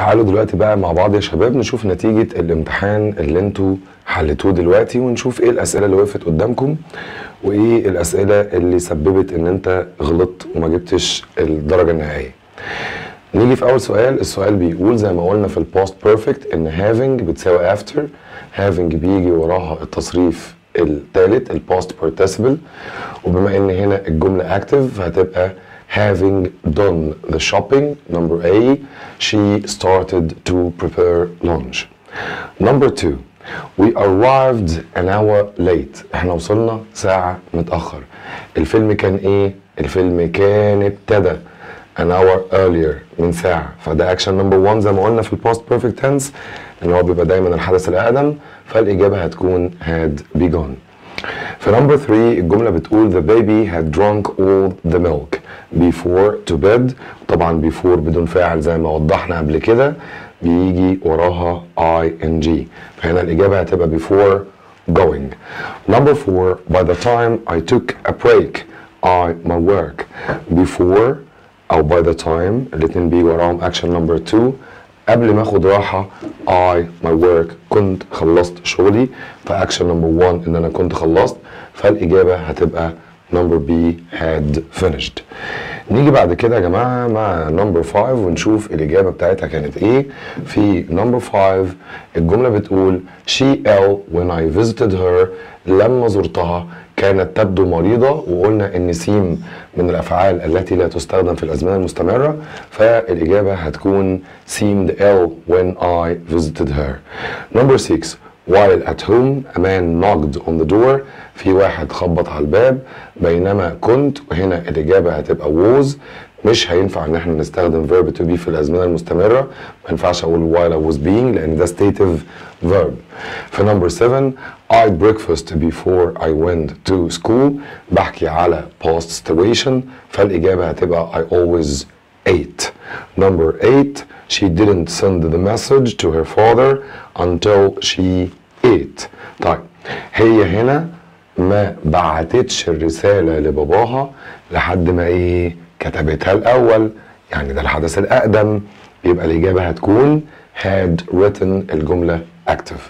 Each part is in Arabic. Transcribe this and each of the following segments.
تعالوا دلوقتي بقى مع بعض يا شباب نشوف نتيجة الامتحان اللي أنتوا حلتوه دلوقتي ونشوف إيه الأسئلة اللي وقفت قدامكم وايه الأسئلة اللي سببت ان انت غلطت وما جبتش الدرجة النهائية. نيجي في أول سؤال، السؤال بيقول زي ما قلنا في ال past perfect إن having بتساوي after، having بيجي وراها التصريف الثالث ال past participle وبما إن هنا الجملة active هتبقى having done the shopping number A she started to prepare lunch number two we arrived an hour late احنا وصلنا ساعة متأخر الفيلم كان ايه الفيلم كان ابتدى an hour earlier من ساعة فده action number one زي ما قلنا في الباست perfect tense ان هو بيبقى دايما الحدث الأقدم فالإجابة هتكون had begun في نمبر 3 الجملة بتقول the baby had drunk all the milk before to bed طبعا before بدون فاعل زي ما وضحنا قبل كده بيجي وراها ing فهنا الإجابة هتبقى before going number 4 by the time I took a break I my work before أو by the time الاتنين بيجي وراهم action number 2 قبل ما آخد راحة I my work كنت خلصت شغلي ف action number 1 إن أنا كنت خلصت فالإجابة هتبقى number B had finished. نيجي بعد كده يا جماعة مع number 5 ونشوف الإجابة بتاعتها كانت إيه. في number 5 الجملة بتقول she ill when I visited her لما زرتها كانت تبدو مريضة وقلنا إن seem من الأفعال التي لا تستخدم في الأزمنة المستمرة فالإجابة هتكون seemed ill when I visited her. Number six while at home a man knocked on the door. في واحد خبط على الباب. بينما كنت وهنا الإجابة هتبقى was. مش هينفع ان إحنا نستخدم verb to be في الازمنه المستمره ما ينفعش أقول while I was being لأن ده stative verb في number 7 I breakfast before I went to school بحكي على past situation فالاجابه هتبقى I always ate number 8 she didn't send the message to her father until she ate طيب هي هنا ما بعتتش الرساله لباباها لحد ما إيه كتبتها الأول يعني ده الحدث الأقدم يبقى الإجابة هتكون had written الجملة active.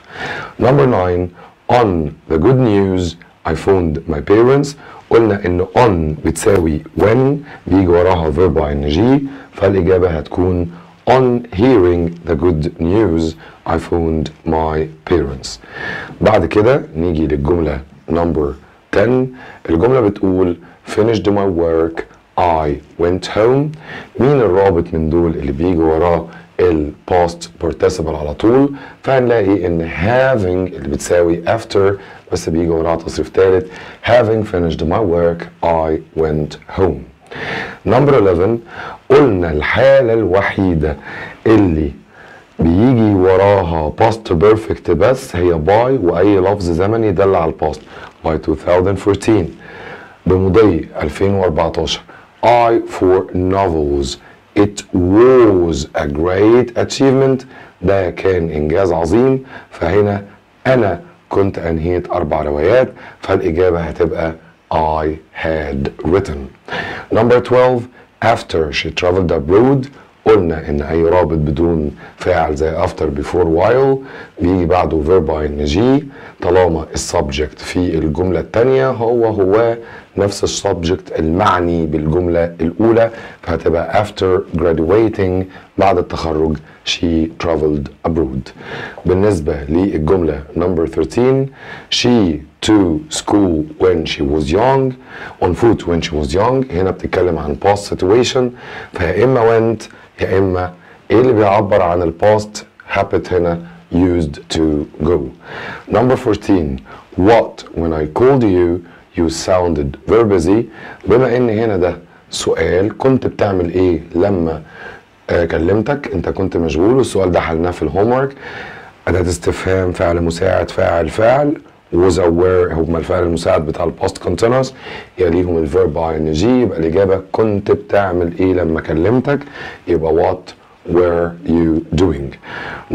Number nine on the good news I phoned my parents قلنا إن on بتساوي when بيجي وراها verb ing فالإجابة هتكون on hearing the good news I phoned my parents. بعد كده نيجي للجملة number 10 الجملة بتقول finished my work I went home. مين الرابط من دول اللي بيجي وراه الباست participle على طول؟ فهنلاقي إن having اللي بتساوي after بس بيجي وراها تصريف ثالث having finished my work. I went home. Number 11 قلنا الحالة الوحيدة اللي بيجي وراها past perfect بس هي by وأي لفظ زمني يدل على الباست by 2014 بمضي 2014 I for novels. It was a great achievement. ده كان إنجاز عظيم. فهنا أنا كنت أنهيت أربع روايات. فالإجابة هتبقى I had written. Number 12 after she traveled abroad قلنا إن اي رابط بدون فاعل زي after before while. بيجي بعده verb ing طالما السبجكت في الجملة الثانية هو هو نفس ال subject المعني بالجملة الأولى فهتبقى after graduating بعد التخرج she traveled abroad بالنسبة للجملة number 13 she to school when she was young on foot when she was young هنا بتتكلم عن past situation فيا إما went يا إما إيه اللي بيعبر عن ال past habit هنا used to go number 14 what when I called you you sounded very busy بما إن هنا ده سؤال كنت بتعمل إيه لما آه كلمتك؟ أنت كنت مشغول والسؤال ده حلناه في ال homework أداة استفهام فعل مساعد فاعل فاعل. Was و were هما الفعل المساعد بتاع ال past continuous يليهم ال verb ing يبقى الإجابة كنت بتعمل إيه لما كلمتك؟ يبقى what were you doing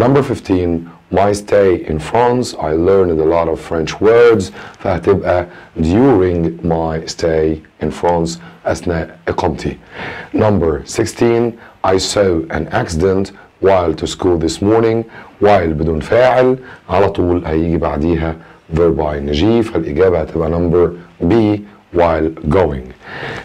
number 15 my stay in France I learned a lot of French words فهتبقى during my stay in France أثناء إقامتي number 16 I saw an accident while to school this morning while بدون فاعل على طول هيجي بعديها verb ing فالإجابة هتبقى number B while going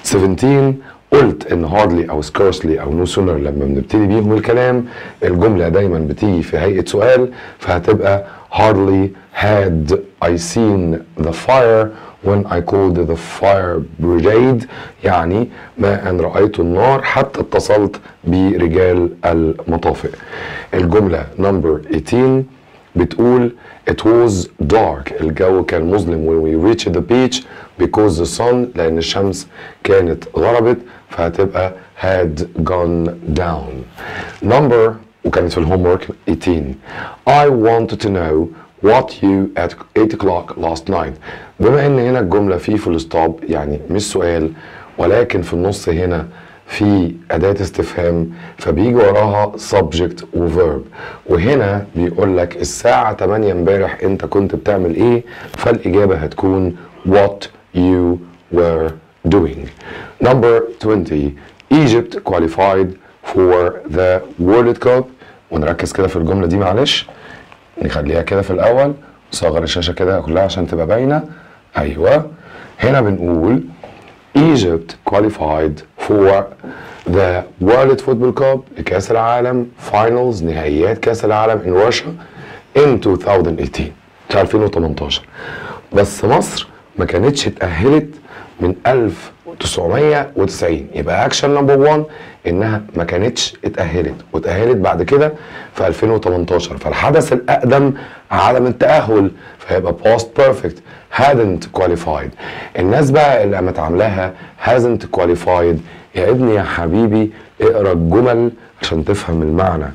17 قلت إن hardly أو scarcely أو no sooner لما بنبتدي بيهم الكلام الجملة دايما بتيجي في هيئة سؤال فهتبقى hardly had I seen the fire when I called the fire brigade يعني ما أن رأيت النار حتى اتصلت برجال المطافئ. الجملة number 18 بتقول it was dark الجو كان مظلم when we reached the beach because the sun لأن الشمس كانت غربت. فهتبقى had gone down. Number وكانت في ال homework 18 I wanted to know what you at 8 o'clock last night. بما إن هنا الجملة في full stop يعني مش سؤال ولكن في النص هنا في أداة استفهام فبيجي وراها subject و verb وهنا بيقول لك الساعة 8 امبارح أنت كنت بتعمل إيه؟ فالإجابة هتكون what you were doing. Number 20 Egypt qualified for the World Cup. ونركز كده في الجملة دي معلش. نخليها كده في الأول. صغر الشاشة كده كلها عشان تبقى باينة. أيوة. هنا بنقول Egypt qualified for the World Football Cup لكأس العالم finals نهائيات كأس العالم in Russia in 2018 في 2018 بس مصر ما كانتش اتأهلت من 1990 يبقى action number 1 إنها ما كانتش اتأهلت واتأهلت بعد كده في 2018 فالحدث الأقدم عدم التأهل فيبقى past perfect hadn't qualified. الناس بقى اللي قامت عاملاها qualified. يا ابني يا حبيبي اقرأ الجمل عشان تفهم المعنى.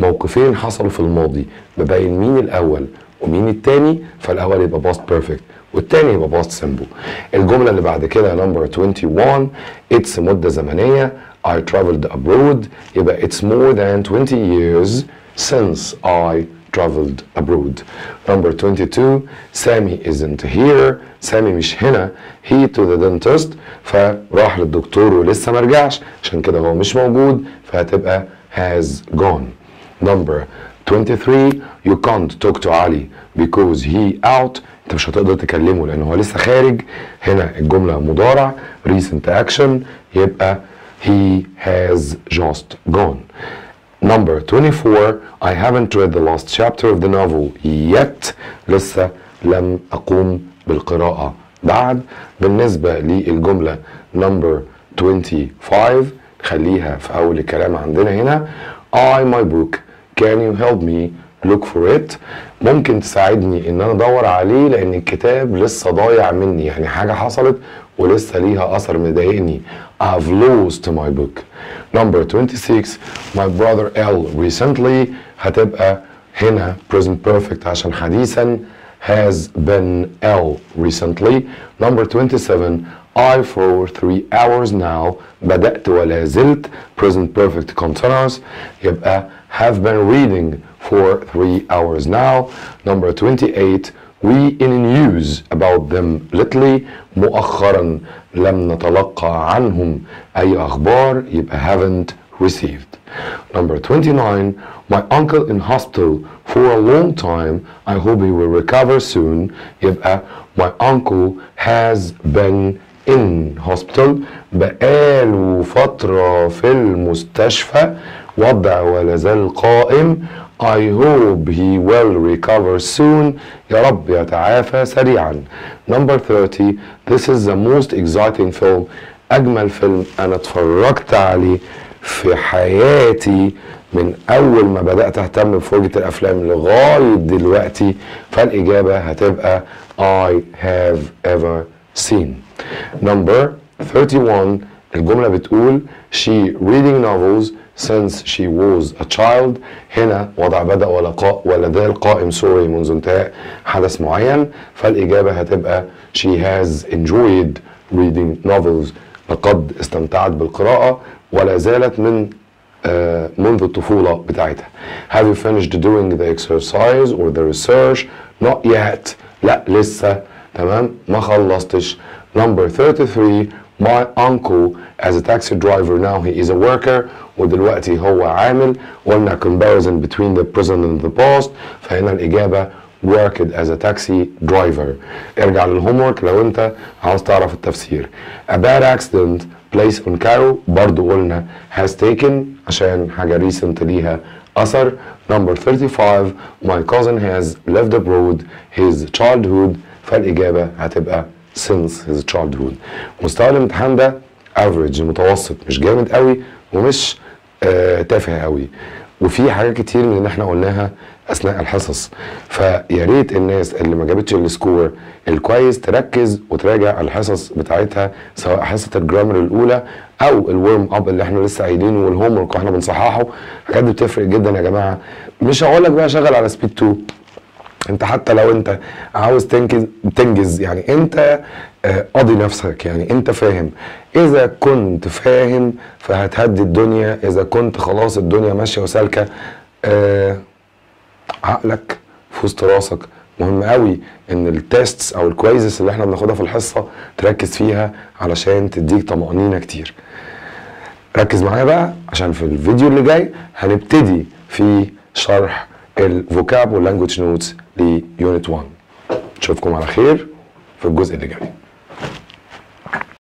موقفين حصلوا في الماضي ببين مين الأول ومين التاني فالأول يبقى past perfect. والتاني يبقى past simple الجمله اللي بعد كده number 21 it's مده زمنيه I traveled abroad يبقى it's more than 20 years since I traveled abroad. Number 22 سامي isn't here سامي مش هنا he to the dentist فراح للدكتور ولسه ما رجعش عشان كده هو مش موجود فهتبقى has gone. Number 23 you can't talk to Ali because he out انت مش هتقدر تكلمه لأن هو لسه خارج. هنا الجملة مضارع recent action يبقى he has just gone. Number 24 I haven't read the last chapter of the novel yet. لسه لم أقوم بالقراءة بعد. بالنسبة للجملة number 25 خليها في أول الكلام عندنا هنا. I my book can you help me look for it ممكن تساعدني ان أنا ادور عليه لأن الكتاب لسه ضايع مني يعني حاجة حصلت ولسه ليها اثر مضايقني I've lost my book number 26 my brother L recently هتبقى هنا present perfect عشان حديثا has been L recently number 27 I for three hours now بدأت ولا زلت present perfect continuous يبقى have been reading for three hours now number 28 we in news about them lately مؤخرا لم نتلقى عنهم أي أخبار يبقى haven't received number 29 my uncle in hospital for a long time I hope he will recover soon يبقى my uncle has been in hospital بقاله فترة في المستشفى وضع ولا زال قائم I hope he will recover soon. يا رب يتعافى سريعا number 30 this is the most exciting film. أجمل فيلم أنا اتفرجت عليه في حياتي من أول ما بدأت أهتم بفرجة الأفلام لغاية دلوقتي. فالإجابة هتبقى I have ever seen. Number 31 الجملة بتقول she reading novels since she was a child. هنا وضع بدأ ولا قا ولا ذال قائم سوري منذ انتهاء حدث معين. فالإجابة هتبقى she has enjoyed reading novels. لقد استمتعت بالقراءة ولا زالت من آه منذ الطفولة بتاعتها. Have you finished doing the exercise or the research? Not yet. لا لسه. تمام؟ ما خلصتش. Number 33 my uncle as a taxi driver now he is a worker ودلوقتي هو عامل قلنا comparison between the present and the past فهنا الإجابة worked as a taxi driver ارجع للهومورك لو انت عاوز تعرف التفسير a bad accident place on Cairo برضو قلنا has taken عشان حاجة recent ليها أثر number 35 my cousin has lived abroad his childhood فالإجابة هتبقى since his childhood. مستوى الامتحان ده average متوسط مش جامد قوي ومش آه تافه قوي. وفي حاجات كتير من اللي إحنا قلناها أثناء الحصص. فيا ريت الناس اللي ما جابتش ال score الكويس تركز وتراجع الحصص بتاعتها سواء حصة ال grammar الأولى أو ال warm up اللي إحنا لسه قايلينه وال homework وإحنا بنصححه. الحاجات دي بتفرق جدا يا جماعة. مش هقول لك بقى شغل على speed 2 انت حتى لو انت عاوز تنجز تنجز يعني انت آه، قاضي نفسك يعني انت فاهم. إذا كنت فاهم فهتهدي الدنيا إذا كنت خلاص الدنيا ماشية وسالكة آه عقلك في وسط راسك. مهم قوي إن ال tests أو ال quizzes اللي إحنا بناخدها في الحصة تركز فيها علشان تديك طمأنينة كتير. ركز معايا بقى عشان في الفيديو اللي جاي هنبتدي في شرح ال vocab وال language notes ل unit 1 اشوفكم على خير في الجزء اللي جاي.